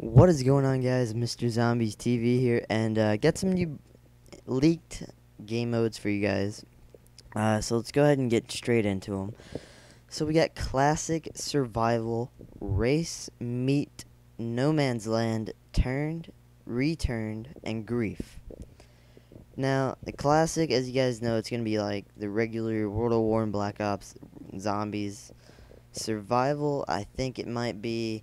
What is going on, guys? Mr. Zombies TV here, and uh, got some new leaked game modes for you guys. Uh, so let's go ahead and get straight into them. So we got classic survival, race, meat, no man's land, turned, returned, and grief. Now the classic, as you guys know, it's gonna be like the regular World of War and Black Ops zombies. Survival, I think it might be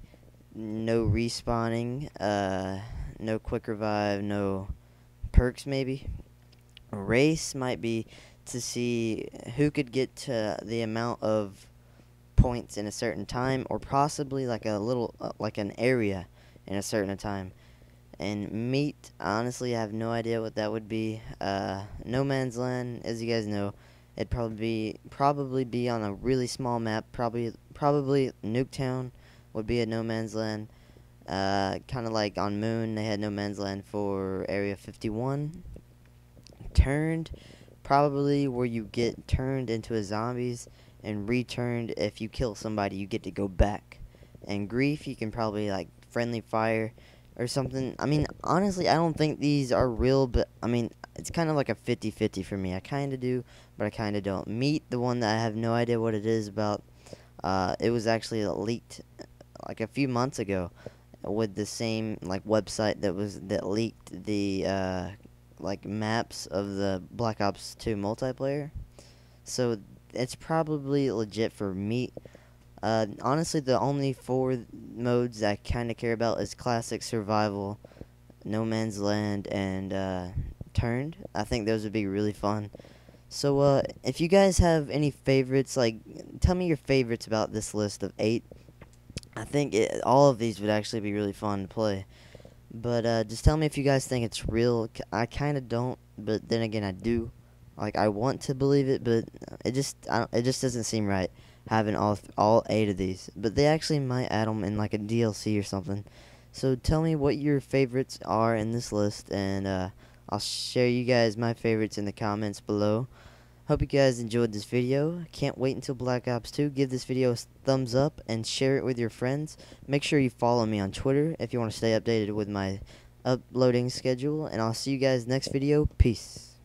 no respawning, uh, no quick revive, no perks maybe. Race might be to see who could get to the amount of points in a certain time, or possibly like a little, uh, like an area in a certain time. And meat, honestly, I have no idea what that would be. Uh, no Man's Land, as you guys know, it'd probably be probably be on a really small map. Probably probably Nuketown would be a No Man's Land. Uh, kind of like on Moon, they had No Man's Land for Area 51. Turned, probably where you get turned into a zombies, and returned if you kill somebody, you get to go back. And Grief, you can probably like friendly fire or something. I mean, honestly, I don't think these are real, but I mean, it's kind of like a 50-50 for me. I kind of do, but I kind of don't. Meat the one that I have no idea what it is about. Uh, it was actually leaked like a few months ago with the same like website that was that leaked the uh, like maps of the Black Ops 2 multiplayer. So it's probably legit for me. Uh, honestly, the only four modes I kind of care about is classic survival, No Man's Land, and uh, Turned. I think those would be really fun. So, uh, if you guys have any favorites, like, tell me your favorites about this list of eight. I think it, all of these would actually be really fun to play. But uh, just tell me if you guys think it's real. I kind of don't, but then again, I do. Like, I want to believe it, but it just it just doesn't seem right having all all eight of these. But they actually might add them in like a DLC or something. So tell me what your favorites are in this list, and uh, I'll share you guys my favorites in the comments below. Hope you guys enjoyed this video. Can't wait until Black Ops 2. Give this video a thumbs up and share it with your friends. Make sure you follow me on Twitter if you want to stay updated with my uploading schedule. And I'll see you guys next video. Peace.